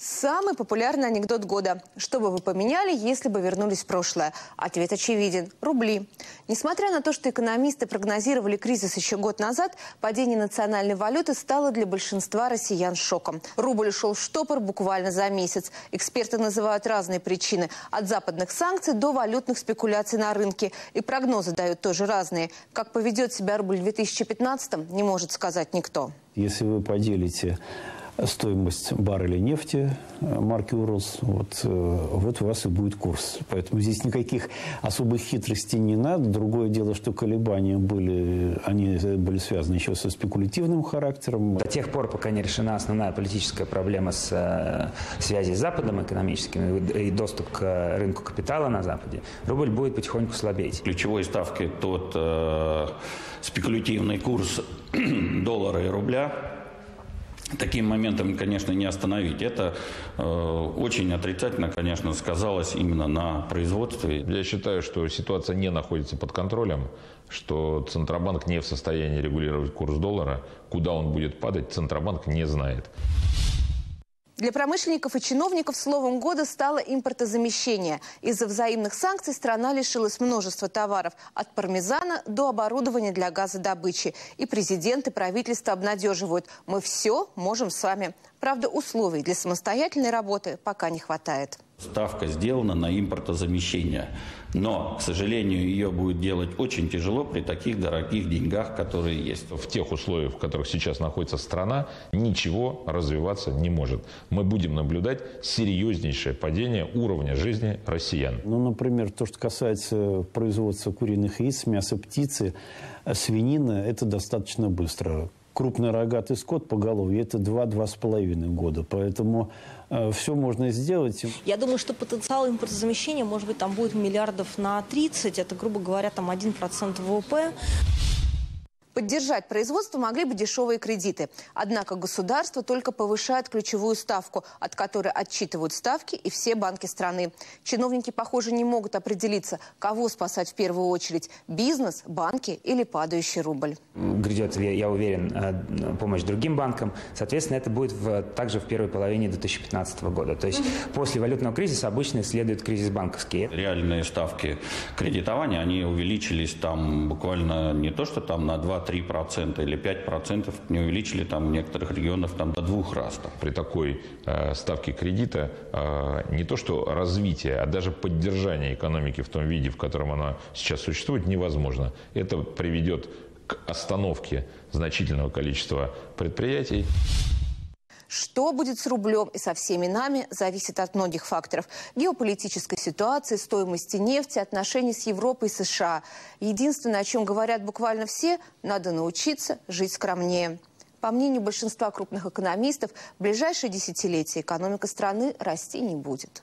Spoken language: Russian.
Самый популярный анекдот года. Что бы вы поменяли, если бы вернулись в прошлое? Ответ очевиден. Рубли. Несмотря на то, что экономисты прогнозировали кризис еще год назад, падение национальной валюты стало для большинства россиян шоком. Рубль ушел в штопор буквально за месяц. Эксперты называют разные причины. От западных санкций до валютных спекуляций на рынке. И прогнозы дают тоже разные. Как поведет себя рубль в 2015 не может сказать никто. Если вы поделите стоимость барреля нефти э, марки «Уралс», вот, э, вот у вас и будет курс. Поэтому здесь никаких особых хитростей не надо. Другое дело, что колебания были, они были связаны еще со спекулятивным характером. До тех пор, пока не решена основная политическая проблема с э, связи с Западом экономическим и доступ к рынку капитала на Западе, рубль будет потихоньку слабеть. Ключевой ставкой тот э, спекулятивный курс доллара и рубля – Таким моментом, конечно, не остановить. Это э, очень отрицательно, конечно, сказалось именно на производстве. Я считаю, что ситуация не находится под контролем, что Центробанк не в состоянии регулировать курс доллара. Куда он будет падать, Центробанк не знает. Для промышленников и чиновников словом года стало импортозамещение. Из-за взаимных санкций страна лишилась множества товаров. От пармезана до оборудования для газодобычи. И президент и правительство обнадеживают. Мы все можем с вами. Правда, условий для самостоятельной работы пока не хватает. Ставка сделана на импортозамещение. Но, к сожалению, ее будет делать очень тяжело при таких дорогих деньгах, которые есть. В тех условиях, в которых сейчас находится страна, ничего развиваться не может. Мы будем наблюдать серьезнейшее падение уровня жизни россиян. Ну, например, то, что касается производства куриных яиц, мяса птицы, свинины, это достаточно быстро крупный рогатый скот поголовье – это 2-2,5 года. Поэтому э, все можно сделать. Я думаю, что потенциал импортозамещения, может быть, там будет миллиардов на 30. Это, грубо говоря, там 1% ВВП. Поддержать производство могли бы дешевые кредиты. Однако государство только повышает ключевую ставку, от которой отчитывают ставки и все банки страны. Чиновники, похоже, не могут определиться, кого спасать в первую очередь – бизнес, банки или падающий рубль. Грядет, я уверен, э, помощь другим банкам. Соответственно, это будет в, также в первой половине 2015 года. То есть после валютного кризиса обычно следует кризис банковский. Реальные ставки кредитования, они увеличились там буквально не то, что там на 2 3% или 5% не увеличили там в некоторых регионах там до двух раз. Там. При такой э, ставке кредита э, не то что развитие, а даже поддержание экономики в том виде, в котором она сейчас существует, невозможно. Это приведет к остановке значительного количества предприятий. Что будет с рублем и со всеми нами, зависит от многих факторов. Геополитической ситуации, стоимости нефти, отношений с Европой и США. Единственное, о чем говорят буквально все, надо научиться жить скромнее. По мнению большинства крупных экономистов, в ближайшие десятилетия экономика страны расти не будет.